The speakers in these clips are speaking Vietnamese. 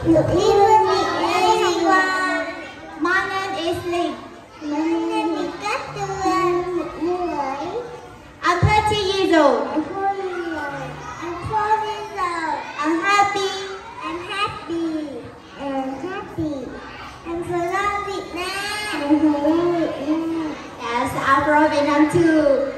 Good evening, everyone. My name is Lee. My name is Catherine I'm 30 years old. I'm four years old. I'm four years old. I'm happy. I'm happy. I'm happy. I'm from Vietnam. I'm from Vietnam. Yes, I'm from Vietnam too.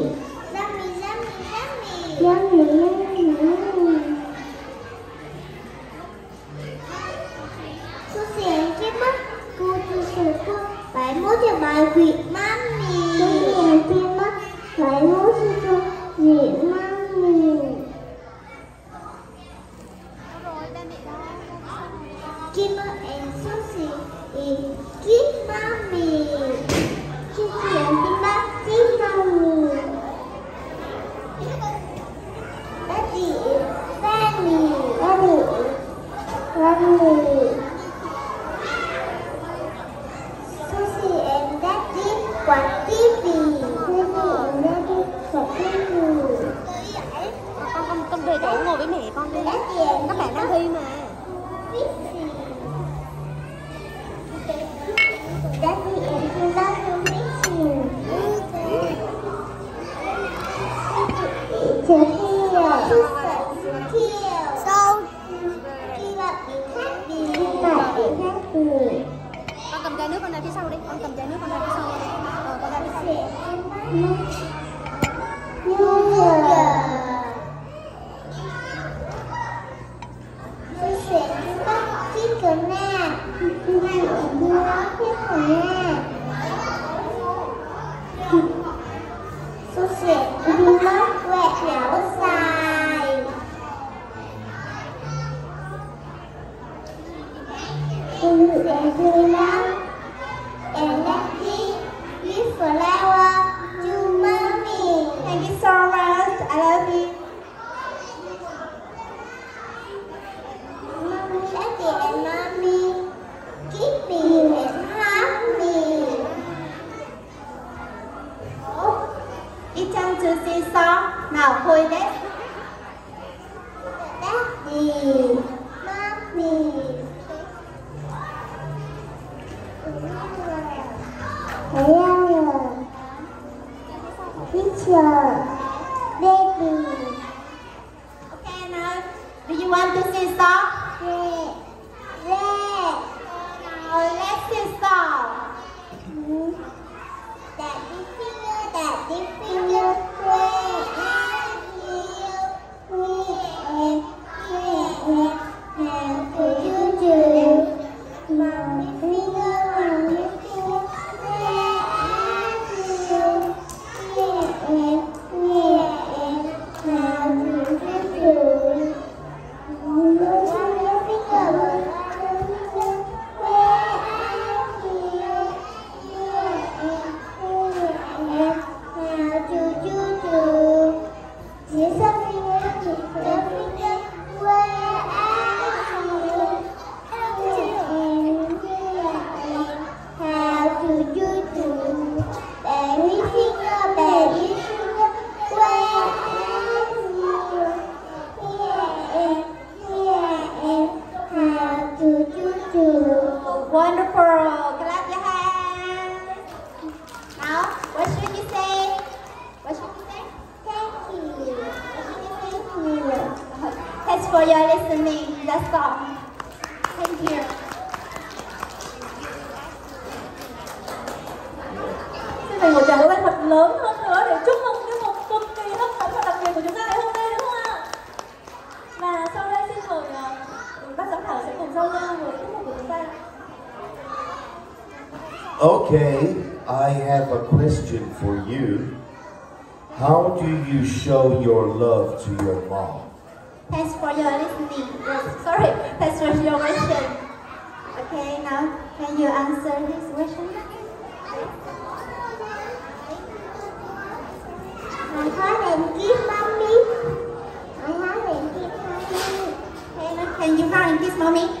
cho bài Việt Mami. Mắt phải mua cho Việt Mami. Kimmer and Susie is Keep Mommy. Susie and Kimmer Keep Mommy. Daddy is Fanny. Daddy is Fanny. Susie and Daddy watch TV. Susie and Daddy watch TV. Con con con về chỗ ngồi với mẹ con đi. Các bạn đang thi mà. Daddy and he loves to fishing. It's a hill. It's a hill. So, give up be happy. Give up be happy. Con cầm chai nước con ra phía sau đi. Con cầm chai nước con ra phía sau. Con ra phía sau. New Year. Tôi chiếc cờ nè. mẹ đưa chiếc cờ nè. Who is that? Daddy, Mommy. Hello. Teacher. Baby. Okay, now, do you want to sing song? Red. Red. Now, let's sing song. for your listening. That's all. Thank you. Xin mời một tràng vỗ tay thật lớn hơn nữa để chúc mừng cái một cực kỳ hấp dẫn và đặc biệt của chúng ta ngày hôm nay đúng không ạ? Và sau đây xin mời uh, bác giám khảo sẽ cùng giao lưu với tiết mục của chúng ta. Okay, I have a question for you. How do you show your love to your mom? Thanks for your listening. Sorry, thanks for your question. Okay, now can you answer this question? Mommy. Mommy. Now can you run this mommy?